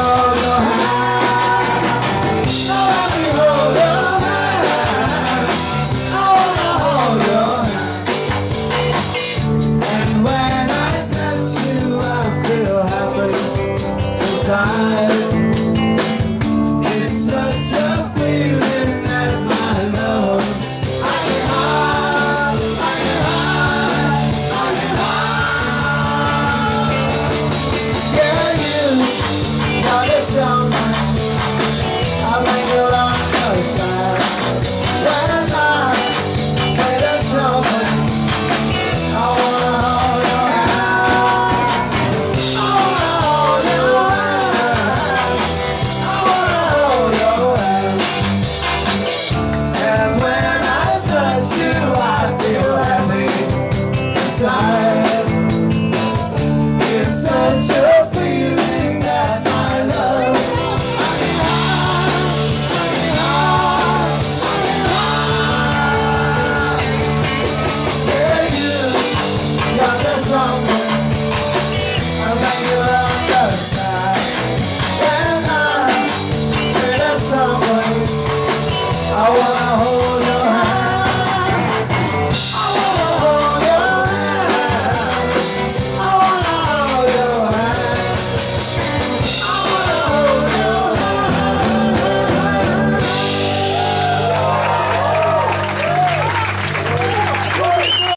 all Adventure